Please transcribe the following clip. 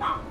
Ah!